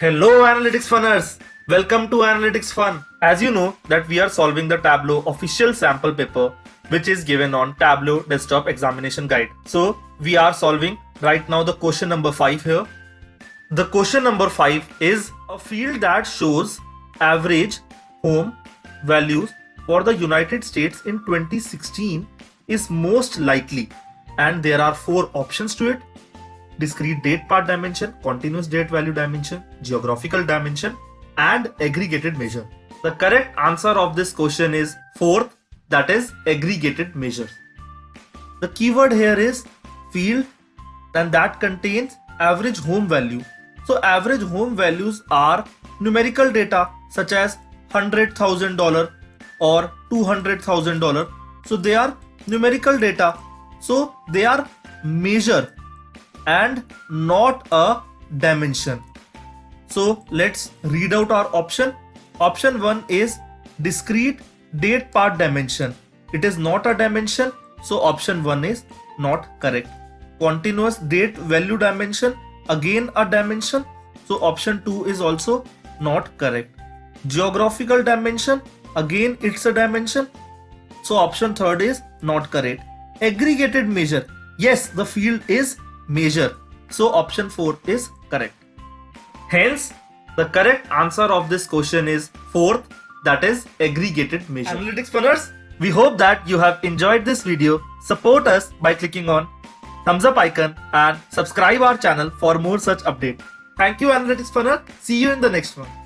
Hello Analytics Funners! Welcome to Analytics Fun. As you know that we are solving the Tableau official sample paper which is given on Tableau desktop examination guide. So we are solving right now the question number 5 here. The question number 5 is a field that shows average home values for the United States in 2016 is most likely and there are four options to it discrete date part dimension, continuous date value dimension, geographical dimension, and aggregated measure. The correct answer of this question is fourth, that is aggregated measures. The keyword here is field and that contains average home value. So average home values are numerical data such as $100,000 or $200,000. So they are numerical data. So they are measure and not a dimension. So let's read out our option. Option 1 is discrete date part dimension. It is not a dimension, so option 1 is not correct. Continuous date value dimension, again a dimension, so option 2 is also not correct. Geographical dimension, again it's a dimension, so option 3rd is not correct. Aggregated measure, yes the field is measure. So option 4 is correct. Hence, the correct answer of this question is fourth, that is aggregated measure. Analytics funners, we hope that you have enjoyed this video. Support us by clicking on thumbs up icon and subscribe our channel for more such update. Thank you Analytics Funner. See you in the next one.